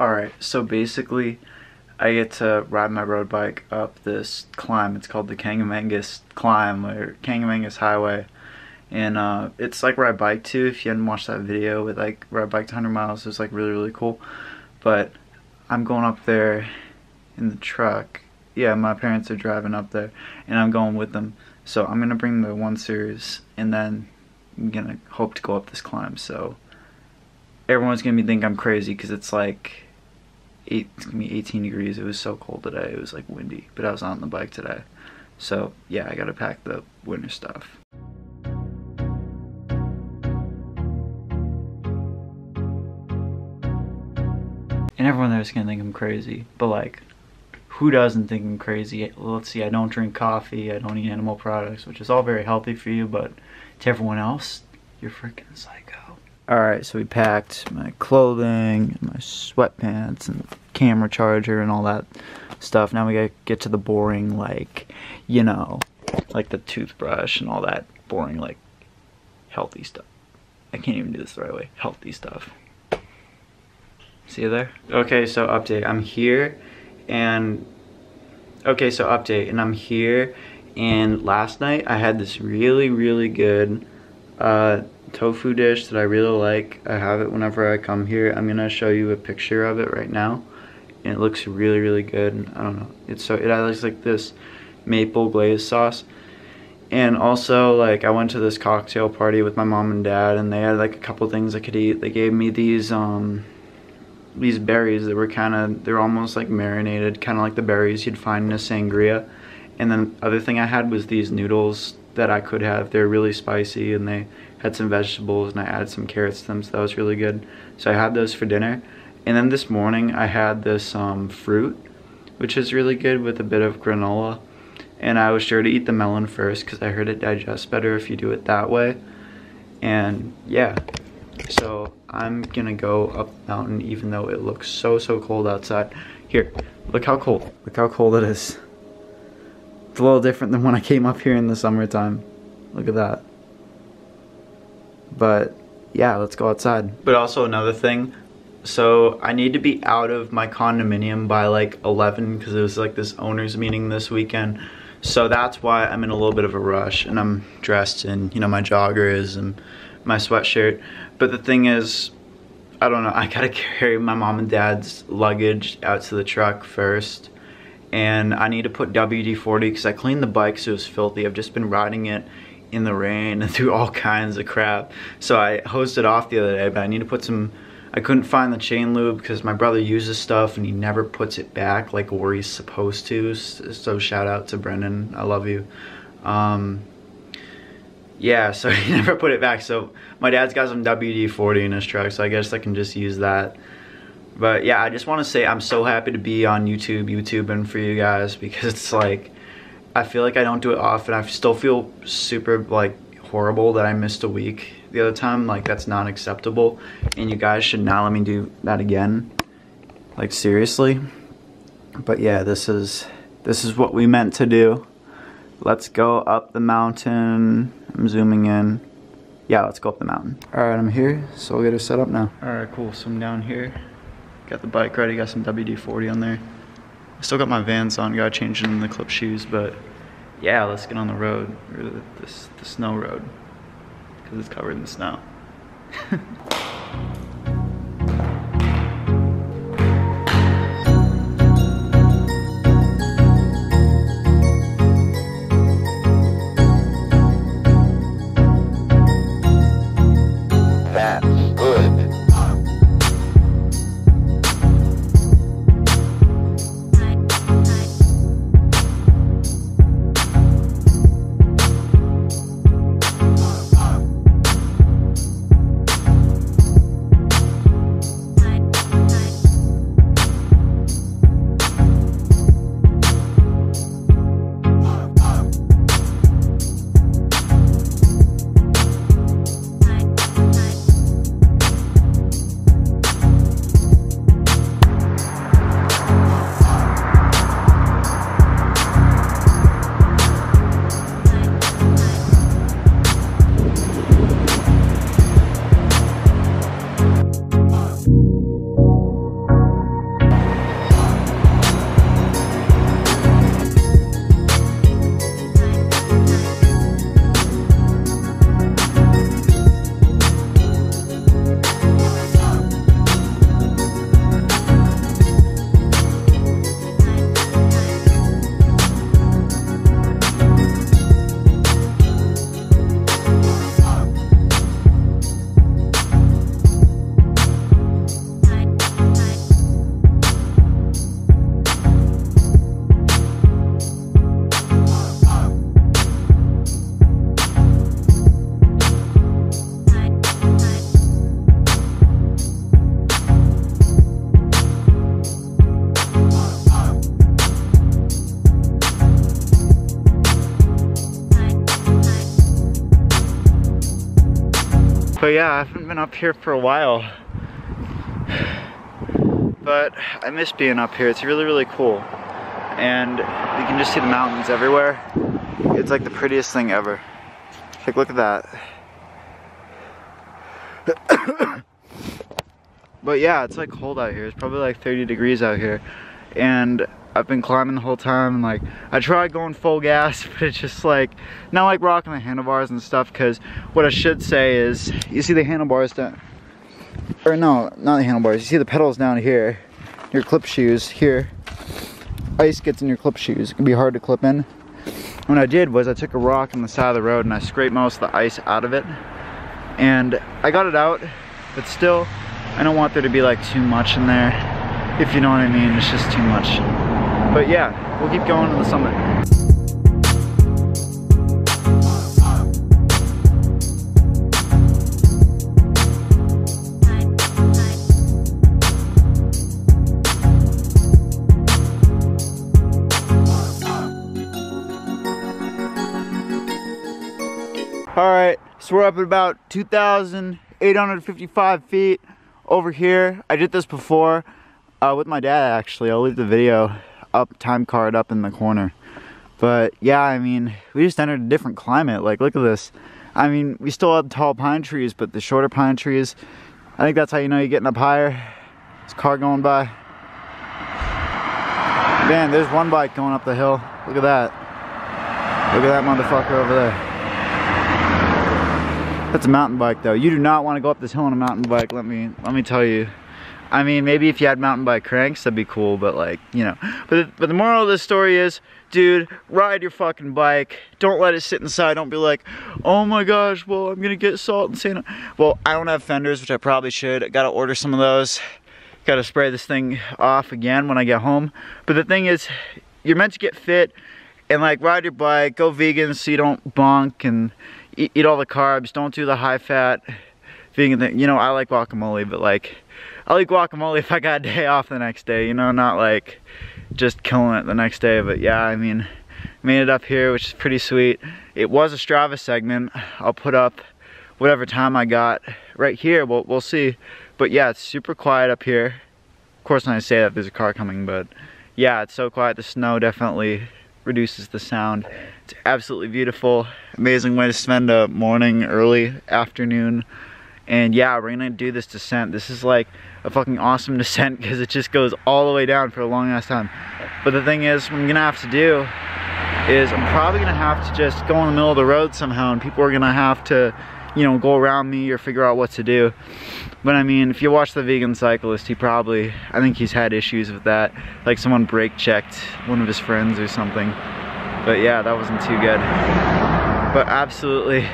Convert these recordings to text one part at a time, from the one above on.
Alright, so basically, I get to ride my road bike up this climb. It's called the Kancamangus Climb or Kancamangus Highway. And uh, it's like ride bike too. If you hadn't watched that video with like ride bike to 100 miles, it's like really, really cool. But I'm going up there in the truck. Yeah, my parents are driving up there and I'm going with them. So I'm going to bring the 1 Series and then I'm going to hope to go up this climb. So everyone's going to be think I'm crazy because it's like eight, it's gonna be 18 degrees. It was so cold today. It was like windy, but I was on the bike today. So yeah, I gotta pack the winter stuff. And everyone there's gonna think I'm crazy, but like, who doesn't think I'm crazy? Let's see, I don't drink coffee, I don't eat animal products, which is all very healthy for you, but to everyone else, you're freaking psycho. Alright, so we packed my clothing, my sweatpants, and camera charger, and all that stuff. Now we gotta get to the boring, like, you know, like the toothbrush and all that boring, like, healthy stuff. I can't even do this the right way. Healthy stuff. See you there? Okay, so update. I'm here, and... Okay, so update, and I'm here, and last night I had this really, really good, uh, tofu dish that I really like. I have it whenever I come here. I'm gonna show you a picture of it right now. And it looks really, really good. I don't know. It's so it has like this maple glaze sauce. And also like I went to this cocktail party with my mom and dad and they had like a couple things I could eat. They gave me these um these berries that were kind of they're almost like marinated, kind of like the berries you'd find in a sangria. And then other thing I had was these noodles that I could have. They're really spicy and they had some vegetables and I added some carrots to them so that was really good. So I had those for dinner. And then this morning I had this um, fruit which is really good with a bit of granola. And I was sure to eat the melon first because I heard it digests better if you do it that way. And yeah, so I'm gonna go up the mountain even though it looks so, so cold outside. Here, look how cold, look how cold it is. It's a little different than when I came up here in the summertime. Look at that. But yeah, let's go outside. But also another thing, so I need to be out of my condominium by like 11 because it was like this owner's meeting this weekend. So that's why I'm in a little bit of a rush and I'm dressed in, you know, my joggers and my sweatshirt. But the thing is, I don't know, I gotta carry my mom and dad's luggage out to the truck first. And I need to put WD-40 because I cleaned the bike so it was filthy. I've just been riding it in the rain and through all kinds of crap. So I hosed it off the other day, but I need to put some, I couldn't find the chain lube because my brother uses stuff and he never puts it back like where he's supposed to. So shout out to Brendan, I love you. Um, yeah, so he never put it back. So my dad's got some WD-40 in his truck, so I guess I can just use that. But yeah, I just want to say I'm so happy to be on YouTube, YouTube, and for you guys because it's like, I feel like I don't do it often. I still feel super like horrible that I missed a week the other time. Like that's not acceptable. And you guys should not let me do that again. Like seriously. But yeah, this is this is what we meant to do. Let's go up the mountain. I'm zooming in. Yeah, let's go up the mountain. All right, I'm here, so we'll get it set up now. All right, cool, so I'm down here. Got the bike ready, got some WD-40 on there. I still got my Vans on, gotta change in the clip shoes, but yeah, let's get on the road, or the, the, the snow road, because it's covered in snow. yeah, I haven't been up here for a while. But I miss being up here. It's really, really cool. And you can just see the mountains everywhere. It's like the prettiest thing ever. Take a look at that. but yeah, it's like cold out here. It's probably like 30 degrees out here. And I've been climbing the whole time and like I tried going full gas but it's just like not like rocking the handlebars and stuff because what I should say is you see the handlebars down or no not the handlebars you see the pedals down here your clip shoes here. Ice gets in your clip shoes it can be hard to clip in. What I did was I took a rock on the side of the road and I scraped most of the ice out of it and I got it out but still I don't want there to be like too much in there if you know what I mean it's just too much but yeah, we'll keep going to the summit. All right, so we're up at about 2,855 feet over here. I did this before uh, with my dad actually. I'll leave the video up time card up in the corner. But yeah, I mean, we just entered a different climate. Like, look at this. I mean, we still have tall pine trees, but the shorter pine trees, I think that's how you know you're getting up higher. This car going by. Man, there's one bike going up the hill. Look at that. Look at that motherfucker over there. That's a mountain bike though. You do not want to go up this hill on a mountain bike, let me let me tell you. I mean, maybe if you had mountain bike cranks, that'd be cool, but like, you know. But, but the moral of the story is, dude, ride your fucking bike. Don't let it sit inside. Don't be like, oh my gosh, well, I'm gonna get salt and sand. Well, I don't have fenders, which I probably should. I gotta order some of those. Gotta spray this thing off again when I get home. But the thing is, you're meant to get fit and like ride your bike, go vegan so you don't bonk and eat, eat all the carbs. Don't do the high fat vegan thing. You know, I like guacamole, but like, I'll eat guacamole if I got a day off the next day, you know, not like just killing it the next day. But yeah, I mean, made it up here, which is pretty sweet. It was a Strava segment. I'll put up whatever time I got right here. We'll, we'll see. But yeah, it's super quiet up here. Of course, when I say that, there's a car coming, but yeah, it's so quiet. The snow definitely reduces the sound. It's absolutely beautiful. Amazing way to spend a morning, early afternoon. And yeah, we're gonna do this descent. This is like a fucking awesome descent because it just goes all the way down for a long ass time. But the thing is, what I'm gonna have to do is I'm probably gonna have to just go in the middle of the road somehow and people are gonna have to, you know, go around me or figure out what to do. But I mean, if you watch the vegan cyclist, he probably, I think he's had issues with that. Like someone brake checked one of his friends or something. But yeah, that wasn't too good. But absolutely,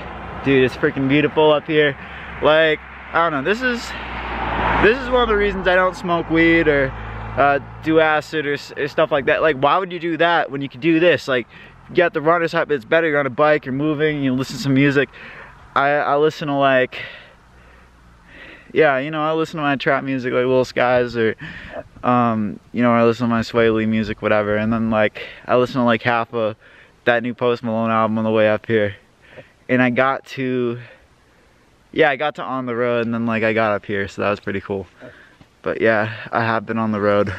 dude, it's freaking beautiful up here. Like, I don't know, this is, this is one of the reasons I don't smoke weed or uh, do acid or, or, stuff like that. Like, why would you do that when you could do this? Like, got the runner's high, but it's better. You're on a bike, you're moving, you listen to some music. I, I listen to like, yeah, you know, I listen to my trap music like Lil Skies or, um, you know, I listen to my Swae Lee music, whatever. And then like, I listen to like half of that new Post Malone album on the way up here. And I got to yeah, I got to on the road and then like I got up here, so that was pretty cool. But yeah, I have been on the road.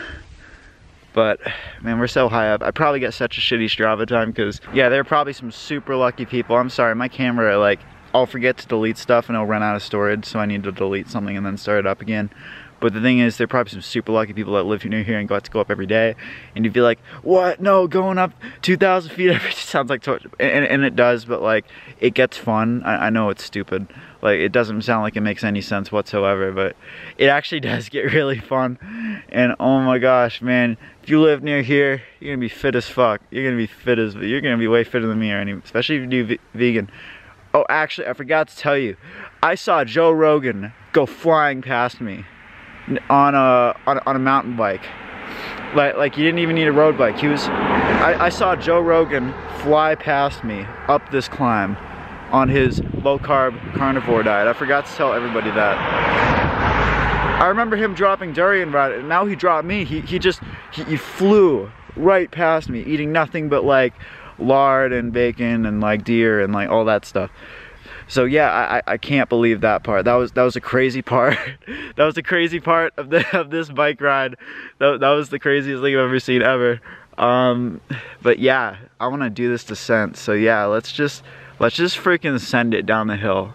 But man, we're so high up. I probably get such a shitty Strava time because yeah, there are probably some super lucky people. I'm sorry, my camera like I'll forget to delete stuff and it'll run out of storage, so I need to delete something and then start it up again. But the thing is, there are probably some super lucky people that live near here and got to go up every day. And you'd be like, what? No, going up 2,000 feet every sounds like torture. And, and, it does, but like, it gets fun. I, I know it's stupid. Like, it doesn't sound like it makes any sense whatsoever, but it actually does get really fun. And oh my gosh, man, if you live near here, you're gonna be fit as fuck. You're gonna be fit as, you're gonna be way fitter than me or any, especially if you do vegan. Oh, actually, I forgot to tell you, I saw Joe Rogan go flying past me on a on, on a mountain bike. Like like you didn't even need a road bike. He was I, I saw Joe Rogan fly past me up this climb on his low carb carnivore diet. I forgot to tell everybody that. I remember him dropping Durianrider and now he dropped me. He he just he, he flew right past me eating nothing but like lard and bacon and like deer and like all that stuff. So yeah, I, I can't believe that part. That was that was a crazy part. that was a crazy part of the of this bike ride. That, that was the craziest thing I've ever seen ever. Um, but yeah, I want to do this descent. So yeah, let's just let's just freaking send it down the hill.